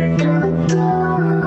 Come on.